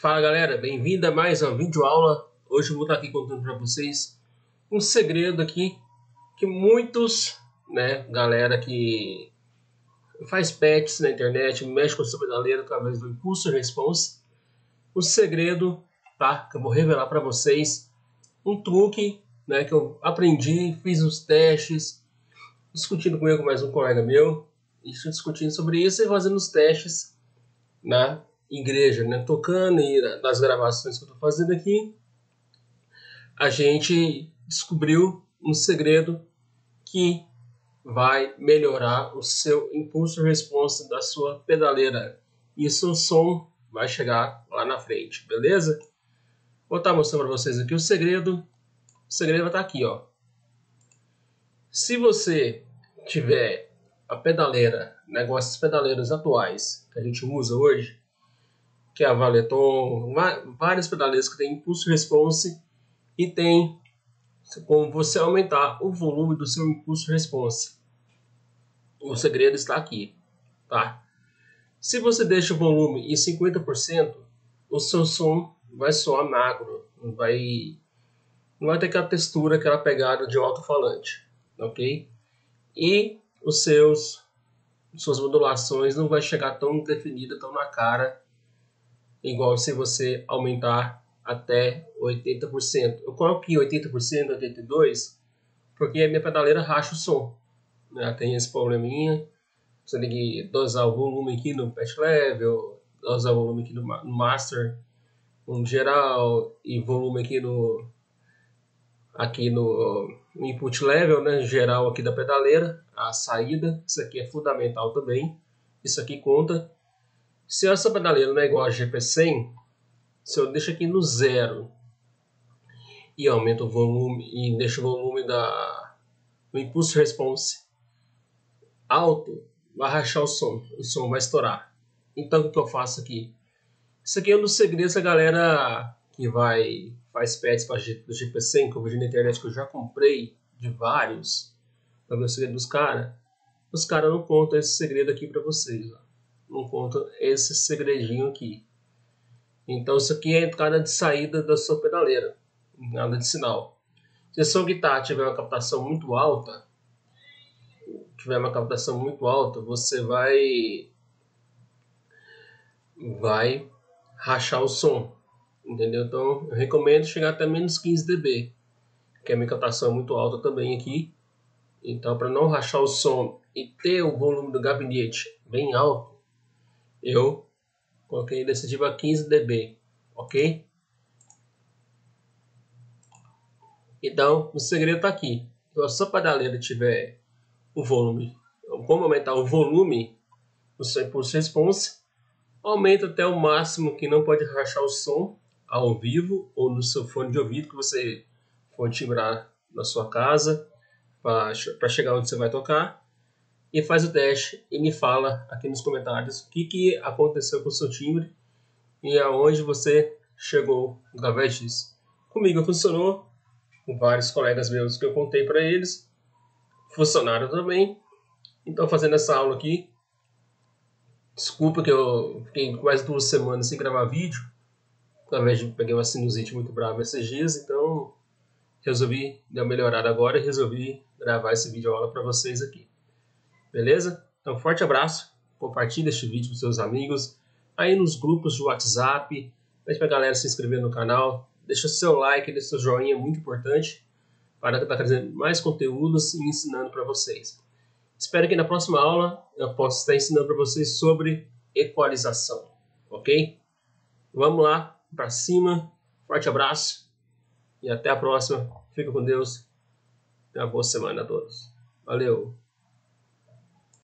Fala galera, bem-vindo a mais uma vídeo aula. Hoje eu vou estar aqui contando para vocês um segredo aqui que muitos, né, galera que faz pets na internet, mexe com sua pedaleira através do Impulso Response, o segredo, tá, que eu vou revelar para vocês, um truque, né, que eu aprendi, fiz os testes, discutindo com eu com mais um colega meu, e discutindo sobre isso e fazendo os testes na igreja, né? Tocando e nas gravações que eu estou fazendo aqui, a gente descobriu um segredo que vai melhorar o seu impulso response da sua pedaleira. Isso o som vai chegar lá na frente, beleza? Vou estar mostrando para vocês aqui o segredo. O segredo vai estar aqui, ó. Se você tiver a pedaleira, negócios pedaleiros atuais que a gente usa hoje, que é a Valeton, várias pedaleiras que tem impulso response e tem como você aumentar o volume do seu impulso response. O segredo está aqui, tá? Se você deixa o volume em 50%, o seu som vai soar magro, não vai, não vai ter aquela textura, aquela pegada de alto-falante, ok? E os seus suas modulações não vai chegar tão definida, tão na cara igual se você aumentar até 80%. Eu coloquei 80%, 82%, porque a minha pedaleira racha o som. Né? Tem esse probleminha. Você tem que dosar o volume aqui no patch level, dosar o volume aqui no, master, no geral, e volume aqui no aqui no input level, né, geral aqui da pedaleira, a saída, isso aqui é fundamental também, isso aqui conta, se essa pedaleira não é igual a GP100, se eu deixo aqui no zero e aumento o volume e deixo o volume da o impulso response alto, vai rachar o som, o som vai estourar. Então o que eu faço aqui? Isso aqui é um dos segredos da galera que vai faz pets para do GP100 que eu vejo na internet que eu já comprei de vários para ver o segredo dos caras. Os caras não contam esse segredo aqui para vocês. Ó não conta esse segredinho aqui. Então isso aqui é a entrada de saída da sua pedaleira, nada de sinal. Se a sua guitarra tiver uma captação muito alta, tiver uma captação muito alta, você vai vai rachar o som, entendeu? Então eu recomendo chegar até menos 15 dB, que a minha captação é muito alta também aqui. Então para não rachar o som e ter o volume do gabinete bem alto, eu coloquei decisivo a 15 dB, ok? Então, o segredo está aqui. Se a pedaleira tiver o volume, como aumentar o volume do seu impulso response, aumenta até o máximo que não pode rachar o som ao vivo ou no seu fone de ouvido que você for timbrar na sua casa para chegar onde você vai tocar e faz o teste e me fala aqui nos comentários o que, que aconteceu com o seu timbre e aonde você chegou através disso. Comigo funcionou, com vários colegas meus que eu contei para eles, funcionaram também. Então fazendo essa aula aqui, desculpa que eu fiquei quase duas semanas sem gravar vídeo, através de peguei uma sinusite muito brava esses dias, então resolvi uma melhorada agora e resolvi gravar esse vídeo aula para vocês aqui. Beleza? Então, forte abraço. Compartilhe este vídeo com seus amigos. Aí nos grupos de WhatsApp. Pede pra galera se inscrever no canal. Deixa o seu like, deixa o seu joinha, é muito importante. Para estar trazendo mais conteúdos e ensinando para vocês. Espero que na próxima aula eu possa estar ensinando para vocês sobre equalização. Ok? Vamos lá, para cima. Forte abraço. E até a próxima. Fica com Deus. Uma boa semana a todos. Valeu!